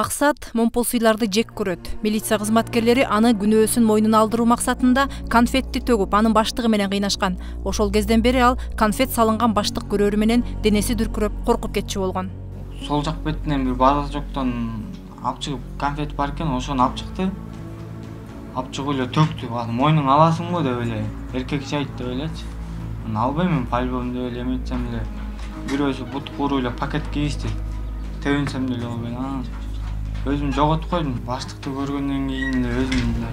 максат момпол сыйларды жек көрөт. Милиция кызматкерлери аны күнөөсүн мойнуна алдыруу максатында конфетти төгүп анын баштыгы менен кыйнашкан. Ошол кезден бери ал конфет салынган баштык көрөрү менен денеси дүркүрөп коркуп кетчү болгон. Сол жак бетинен бир баары жоктон алып чыгып конфет бар экен ошону алып чыкты. Алып чыгып эле төктү. Анан мойнуңа аласың го деп эле эркекче айт деп элечи. Албайм мен по любому деп эле эметсем эле бирөөсү кууруп эле пакетке кийишти тебинсем деле болбойт өзүм жоготуп койдум баштыкты көргөндөн кийин эле мындай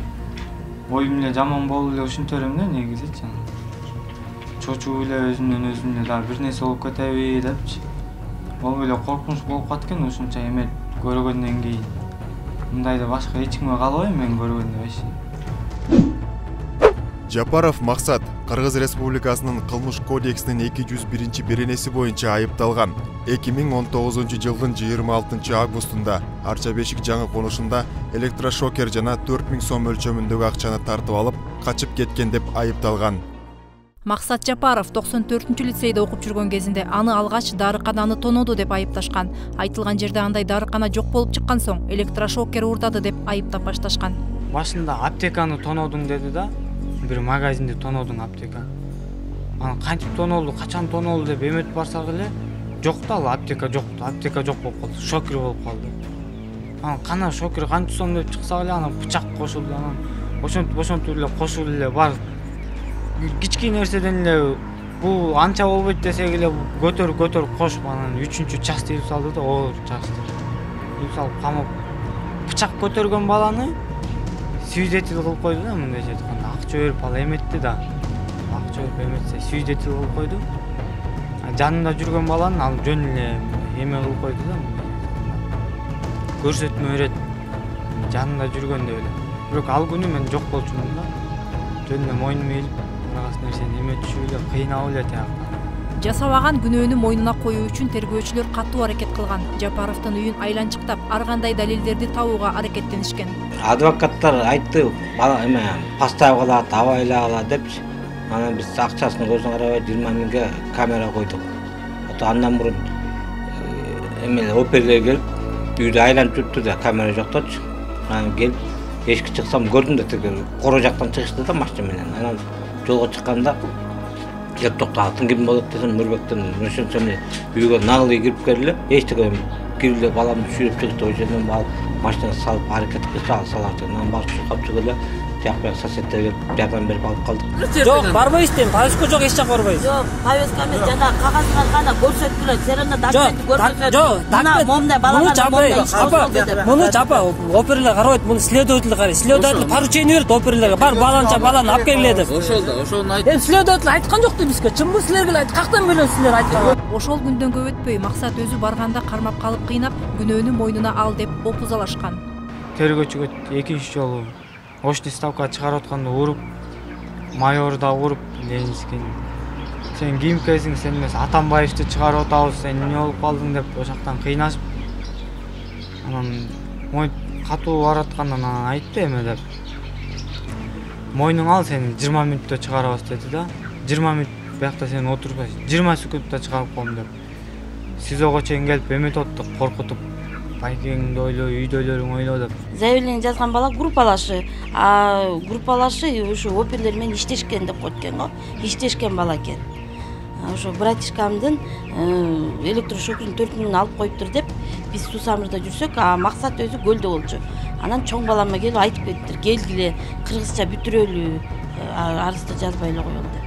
оюм эле жаман болуп эле ушинте берем да негизичи чочуп эле өзүмдөн өзүм эле дагы бир нерсе болуп кетеби депчи могу эле коркунуч болуп калат экен ушунча эметип көргөндөн кийин мындайды башка эч кимге каалабайм мен көргөндө вообще жапаров максат кыргыз республикасынын кылмыш кодексинин эки жүз биринчи беренеси боюнча айыпталган. эки миң он тогузунчу жылдын жыйырма алтынчы августунда арча бешик жаңы конушунда электрошокер жана төрт миң сом өлчөмүндөгү акчаны тартып алып качып кеткен деп айыпталган. Максат жапаров токсон төртүнчү лицейде окуп жүргөн кезинде аны алгач дарыкананы тоноду деп айыпташкан. Айтылган жерде андай дарыкана жок болуп чыккан соң электрошокер уурдады деп айыптап башташкан. Башында аптеканы тонодуң деди да бир магазинди тонодуң аптека. Анан кантип тонолду качан тонолду деп эметип барсак эле жок да ал аптека жок аптека жок болуп калды шокер болуп калды. Анан кана шокер канча сом деп чыксак эле анан бычак кошулду анан ошентип ошентип эле кошуп эле бар. Кички нерседен эле бул анча болбойт десек эле көтөрүп көтөрүп кошуп анан үчүнчү часть илип салды да оор часть илип салып камап бычак көтөргөн баланы свидетель кылып койду да мындайча айтканда акча берип ал эметти да. Акча берип эметсе свидетель кылып койду. Жанында жүргөн баланы ал жөн эле эме кылып койду да көрсөтмө берет. Жанында жүргөн деп эле. Бирок ал күнү мен жок болчумун да. Жөн эле мойнума илип ар нерсени эметишип эле кыйнап эле тиякта жасабаган күнөөнү мойнуна коюу үчүн тергөөчүлөр катуу аракет кылган. Жапаровдун үйүн айланчыктап ар кандай далилдерди табууга аракеттенишкен. Адвокаттар айтты эме поставь кылат абайлагыла депчи анан биз акчасына көзүн карабай жыйырма миңге камера койдук. Андан мурун эме оперлер келип үйдү айланып жүрүптү да камера жокточу анан келип эшикке чыксам көрдүм да тиги коро жактан чыгышты да машина менен. Анан жолго чыкканда токтоготуң ким болот десем нурбектен ошентсем эле үйгө наглый кирип келди эле эчтеке кирип эле баламды сүйрөп чыгышты жерден алып машинага салып аракет кылчу ал салат анан барып чуркап чыгып эле тияк бияк соседтер келип жардам берип алып калдык жок барбайбыз дейм повестка жок эч жака барбайбыз жок повестка эмес жанагы кагазга гана көрсөткүлө все равно документти жок көрсөтөт жок мына момундай балаларга момундай иш апа мунучу апа оперлер карабайт муну следователь карайт следователь поручение берет оперлерге бар баланча баланы алып келгиле деп ошол да ошону айт эми следователь айткан жок да бизге чынбы силерге эле айт каяктан билесиз силер айтканын ошол күндөн көп өтпөй максат өзү барганда кармап калып кыйнап күнөөнү мойнуна ал деп опузалашкан тергөөчүгө экинчи жолу очный ставкага чыгарып атканда уруп майор да уруп ленинский сен кимкесиң сен эмес атамбаевди чыгарып атабыз сен эмне болуп калдың деп ошол жактан кыйнашып анан катуу бараткандан анан айтты эме деп мойнуңа ал сени жыйырма мүнөттө чыгарабыз деди да жыйырма мүнөт биякта сени отурбайбыз жыйырма секундта чыгарып коем деп сизого чейин келип эметип атты коркутуп байкеңди ойлой үйдөлөрүңдү ойло деп заявление жазган бала группалашы а группалашы ушу оперлер менен иштешкен деп коет экен го иштешкен бала экен. Ошо братишкамдын электрошокерин төрт миңин алып коюптур деп биз сусамырда жүрсөк а максат өзү көлдө болчу. Анан чоң балама келип айтып кетиптир келгиле кыргызча бүтүрөлү арызды жазбай эле коелу деп.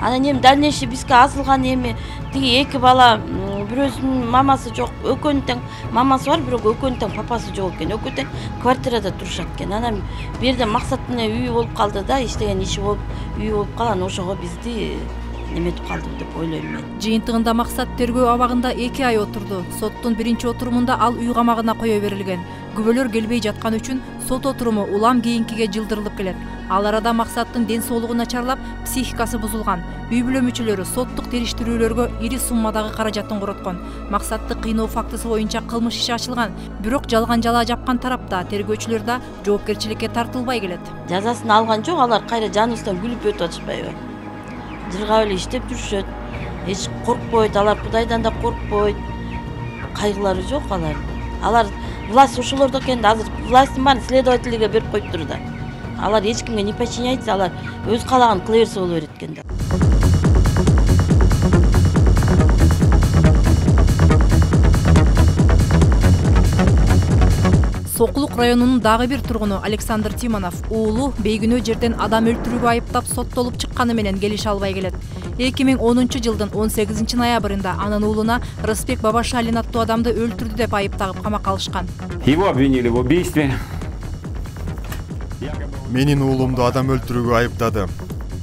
Анан эми дальнейший бизге асылган эми тиги эки бала бирөөсүнүн мамасы жок экөөнүн тең мамасы бар бирок экөөнүн тең папасы жок экен. Экөө тең квартирада турушат экен. Анан бул жерде максаттын үйү болуп калды да иштеген иши болуп үйү болуп калып анан ошого бизди неметип калды деп ойлойм мен. Жыйынтыгында максат тергөө абагында эки ай отурду. Соттун биринчи отурумунда ал үй камагына кое берилген. Күбөлөр келбей жатканы үчүн сот отуруму улам кийинкиге жылдырылып келет. Ал арада максаттын ден соолугу начарлап психикасы бузулган үй бүлө мүчөлөрү соттук териштирүүлөргө ири суммадагы каражатын короткон. Максатты кыйноо фактысы боюнча кылмыш иши ачылган бирок жалган жалаа жапкан тарапта тергөөчүлөр да жоопкерчиликке тартылбай келет. Жазасын алган жок алар кайра жаныбыздан күлүп өтүп атышпайбы жыргап эле иштеп жүрүшөт. Эч коркпойт алар кудайдан да коркпойт. Кайгылары жок алардын. Алар власть ошолордо экен да азыр власттын баарын следовательге берип коюптур да алар эч кимге не подчиняется алар өзү каалаганын кыла берсе боло берет экен да. Сокулук районунун дагы бир тургуну александр тимонов уулу бейкүнөө жерден адам өлтүрүүгө айыптап соттолуп чыкканы менен келише албай келет. Эки миң онунчу жылдын он сегизинчи ноябрында анын уулуна рысбек бабашалин аттуу адамды өлтүрдү деп айып тагып камакка алышкан. Его обвинили в убийстве. менин уулумду адам өлтүрүүгө айыптады.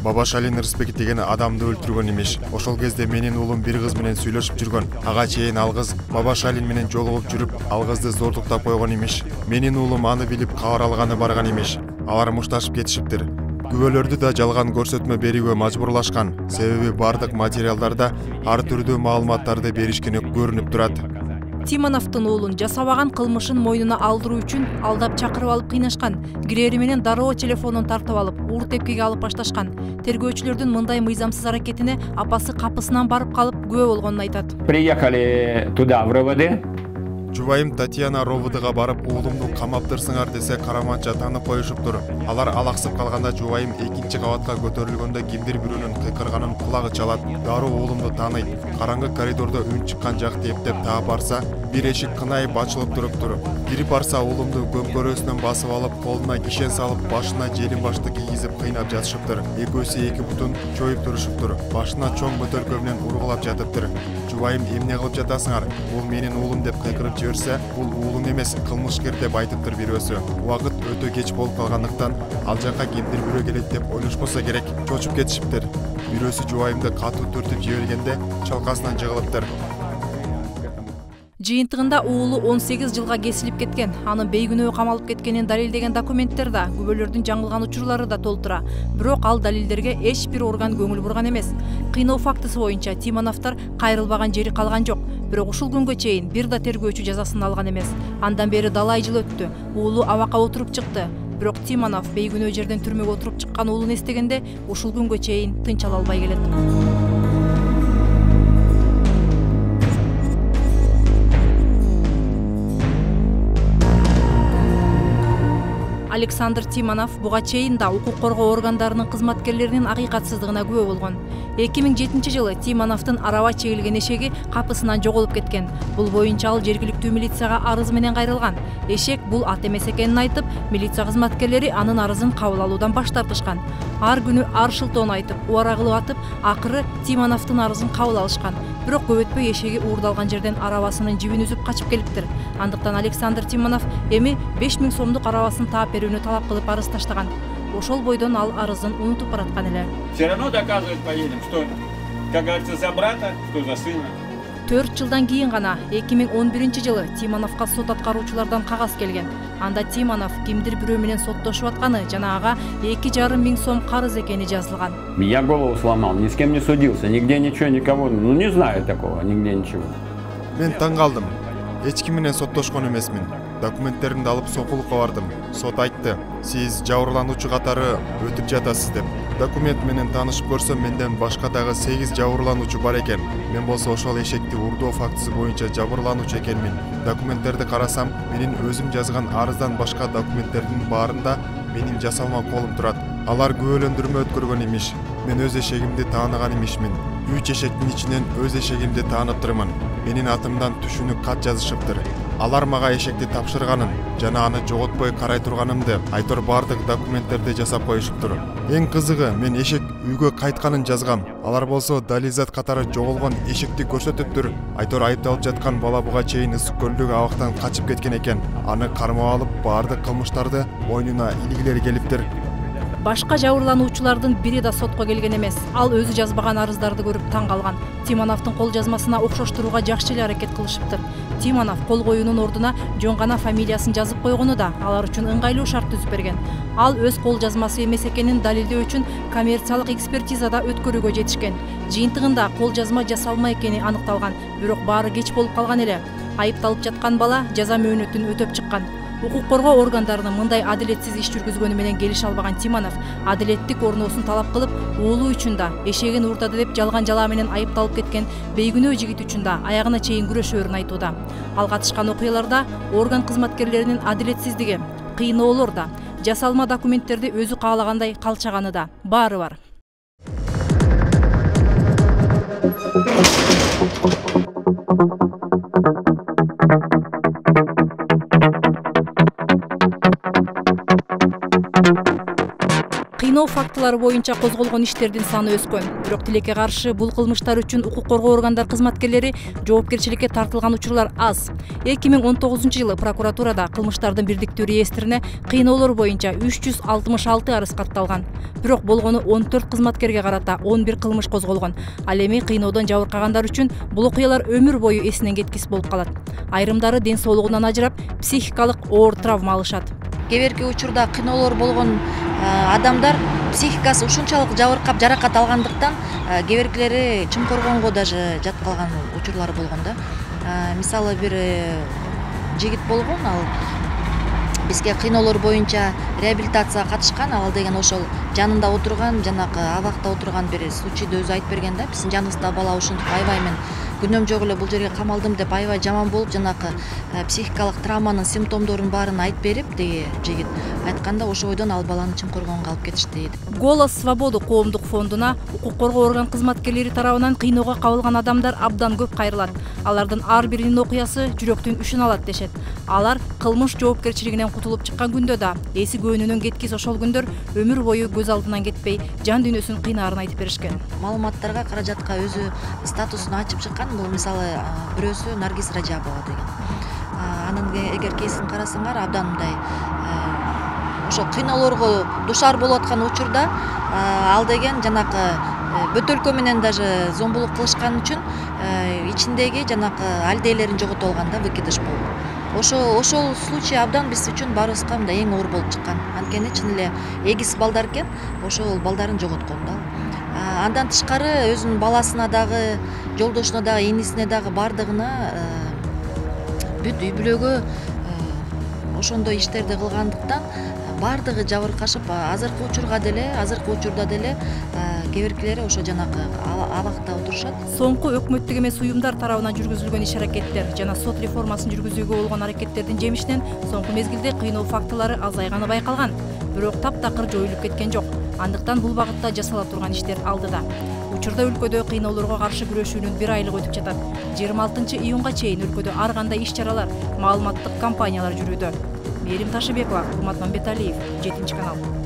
Бабашалин рысбек деген адамды өлтүргөн имиш ошол кезде менин уулум бир кыз менен сүйлөшүп жүргөн. Ага чейин ал кыз бабашалин менен жолугуп жүрүп ал кызды зордуктап койгон имиш менин уулум аны билип кабар алганы барган имиш алар мушташып кетишиптир күбөлөрдү да жалган көрсөтмө берүүгө мажбурлашкан. Себеби бардык материалдарда ар түрдүү маалыматтарды беришкени көрүнүп турат. Тимоновдун уулун жасабаган кылмышын мойнуна алдыруу үчүн алдап чакырып алып кыйнашкан кирери менен дароо телефонун тартып алып уур тепкиге алып башташкан тергөөчүлөрдүн мындай мыйзамсыз аракетине апасы капысынан барып калып күбө болгонун айтат. Приехали туда, в РВД. Жубайым татьяна ровдга барып уулумду камаптырсыңар десе караманча таанып коюшуптур алар алаксып калганда жубайым экинчи кабатка көтөрүлгөндө кимдир бирөөнүн кыйкырганын кулагы чалат дароо уулумду тааныйт караңгы коридордо үн чыккан жакты эптеп таап барса бир эшик кынайып ачылып туруптур кирип барса уулумду көмкөрөөсүнөн басып алып колуна кишен салып башына желин башты кийгизип кыйнап жатышыптыр экөөсү эки бутун чоюп турушуптур башына чоң бөтөлкө менен ургулап жатыптыр жубайым эмне кылып жатасыңар? Бул менин уулум деп кыйкырып жиберсе бул уулум эмес кылмышкер деп айтыптыр бирөөсү убакыт өтө кеч болуп калгандыктан ал жака кимдир бирөө келет деп ойлошпосо керек чочуп кетишиптир бирөөсү жубайымды катуу түртүп жибергенде чалкасынан жыгылыптыр жыйынтыгында уулу он сегиз жылга кесилип кеткен. Анын бейкүнөө камалып кеткенин далилдеген документтер да күбөлөрдүн жаңылган учурлары да толтура бирок ал далилдерге эч бир орган көңүл бурган эмес кыйноо фактысы боюнча тимоновдор кайрылбаган жери калган жок бирок ушул күнгө чейин бир да тергөөчү жазасын алган эмес. Андан бери далай жыл өттү. Уулу абакка отуруп чыкты. Бирок тимонов бейкүнөө жерден түрмөгө отуруп чыккан уулун эстегенде ушул күнгө чейин тынч ала албай келет александр тимонов буга чейин да укук коргоо органдарынын кызматкерлеринин акыйкатсыздыгына күбө болгон. Эки миң жетинчи жылы тимоновдун араба чегилген эшеги капысынан жоголуп кеткен. Бул боюнча ал жергиликтүү милицияга арыз менен кайрылган. Эшек бул ат эмес экенин айтып милиция кызматкерлери анын арызын кабыл алуудан баш тартышкан. Ар күнү ар шылтоону айтып убара атып акыры тимоновдун арызын кабыл алышкан. Бирок көп өтпөй эшеги уурдалган жерден арабасынын жибин үзүп качып келиптир. Андыктан александр тимонов эми беш миң сомдук арабасын таап берүүнү талап кылып арыз таштаган. Ошол бойдон ал арызын унутуп бараткан эле. Все равно доказывать поедем, что, как говорится, за брата, что за сына. Төрт жылдан кийин гана эки миң он биринчи жылы тимоновго сот аткаруучулардан кагаз келген. Анда тимонов кимдир бирөө менен соттошуп атканы жана ага эки жарым миң сом карыз экени жазылган Я голову сломал, ни с кем не судился, нигде ничего, никого, ну не знаю такого, нигде ничего. мен таң калдым эч ким менен соттошкон эмесмин документтеримди алып сокулукка бардым. Сот айтты. Сиз жабырлануучу катары өтүп жатасыз деп. Документ менен таанышып көрсөм менден башка дагы сегиз жабырлануучу бар экен. Мен болсо ошол эшекти уурдоо фактысы боюнча жабырлануучу экенмин. Документтерди карасам менин өзүм жазган арыздан башка документтердин баарында менин жасалма колум турат. Алар күбөлөндүрмө өткөргөн имиш. Мен өз эшегимди тааныган имишмин. Үч эшектин ичинен өз эшегимди тааныптырмын менин атымдан түшүнүк кат жазышыптыр. Алар мага эшекти тапшырганын жана аны жоготпой карай турганымды айтор баардык документтерди жасап коюшуптур эң кызыгы мен эшек үйгө кайтканын жазгам. Алар болсо далилзат катары жоголгон эшекти көрсөтүптүр айтор айыпталып жаткан бала буга чейин ысык көлдөгү абактан качып кеткен экен. Аны кармап алып баардык кылмыштарды мойнуна илгилери келиптир. Башка жабырлануучулардын бири да сотко келген эмес. Ал өзү жазбаган арыздарды көрүп таң калган тимоновдун кол жазмасына окшоштурууга жакшы эле аракет кылышыптыр тимонов кол коюунун ордуна жөн фамилиясын жазып койгону да алар үчүн ыңгайлуу шарт түзүп берген. Ал өз кол жазмасы эмес экенин далилдөө үчүн коммерциялык экспертизада өткөрүүгө жетишкен жыйынтыгында кол жазма жасалма экени аныкталган бирок баары кеч болуп калган эле айыпталып жаткан бала жаза мөөнөтүн өтөп чыккан укук коргоо органдарынын мындай адилетсиз иш жүргүзгөнү менен келише албаган тиманов адилеттик орносун талап кылып уулу үчүн да эшегин уурдады деп жалган жалаа менен айыпталып кеткен бейкүнөө жигит үчүн да аягына чейин күрөшөөрүн айтууда. Ал катышкан окуяларда орган кызматкерлеринин адилетсиздиги кыйноолор да жасалма документтерди өзү каалагандай калчаганы да баары бар фактылары боюнча козголгон иштердин саны өскөн. Бирок тилекке каршы бул кылмыштар үчүн укук коргоо органдар кызматкерлери жоопкерчиликке тартылган учурлар аз. Эки миң он тогузунчу жылы прокуратурада кылмыштардын бирдиктүү реестрине кыйноолор боюнча үч жүз алтымыш алты арыз катталган. Бирок болгону он төрт кызматкерге карата он бир кылмыш козголгон. Ал эми кыйноодон жабыркагандар үчүн бул окуялар өмүр бою эсинен кеткис болуп калат. Айрымдары ден соолугунан ажырап психикалык оор травма алышат. Кээ бирки учурда кыйноолор болгон адамдар психикасы ушунчалык жабыркап жаракат алгандыктан кээ биркилери чымкоргонго даже жатып калган учурлар болгон да. Мисалы бир жигит болгон ал бизге кыйноолор боюнча реабилитацияга катышкан ал деген ошол жанында отурган жанагы абакта отурган бир случайды өзү айтып берген да биздин жаныбызда бала ушинтип аябай мен күнөөм жок эле бул жерге камалдым деп аябай жаман болуп жанагы психикалык травманын симптомдорун баарын айтып берип тиги жигит айтканда ошол бойдон ал баланы чымкоргонго алып кетишти голос свободы коомдук фондуна укук коргоо орган кызматкерлери тарабынан кыйноого кабылган адамдар абдан көп кайрылат. Алардын ар биринин окуясы жүрөктүн үчүн алат дешет. Алар кылмыш жоопкерчилигинен кутулуп чыккан күндө да эси көөнүнөн кеткис ошол күндөр өмүр бою көз алдынан кетпей жан дүйнөсүн кыйнаарын айтып беришкен. Маалыматтарга каражатка өзү статусун ачып чыккан бул мисалы бирөөсү наргиз ражабова деген. Анын эгер кейсин карасаңар абдан мындай ошо кыйноолорго дуушар болуп аткан учурда ал деген жанагы бөтөлкө менен даже зомбулук кылышкан үчүн ичиндеги жанагы алидейлерин жоготуп алган да выкидыш болуп ошол ошол случай абдан биз үчүн баарыбызга мындай эң оор болуп чыккан. Анткени чын эле эгиз балдар экен ошол балдарын жоготкон да андан тышкары өзүнүн баласына дагы жолдошуна дагы инисине дагы баардыгына бүт үй бүлөгө ошондой иштерди кылгандыктан баардыгы жабыркашып азыркы учурга деле азыркы учурда деле кээ биркилери ошо жанагы абакта отурушат. Соңку өкмөттүк эмес уюмдар тарабынан жүргүзүлгөн иш аракеттер жана сот реформасын жүргүзүүгө болгон аракеттердин жемишинен соңку мезгилде кыйноо фактылары азайганы байкалган. Бирок таптакыр жоюлуп кеткен жок. Андыктан бул багытта жасала турган иштер алдыда. Учурда өлкөдө кыйноолорго каршы күрөшүүнүн бир айлыгы өтүп жатат. жыйырма алтынчы июнга чейин өлкөдө ар кандай иш чаралар маалыматтык кампаниялар жүрүүдө. Мээрим ташыбекова кулмат мамбеталиев жетинчи канал.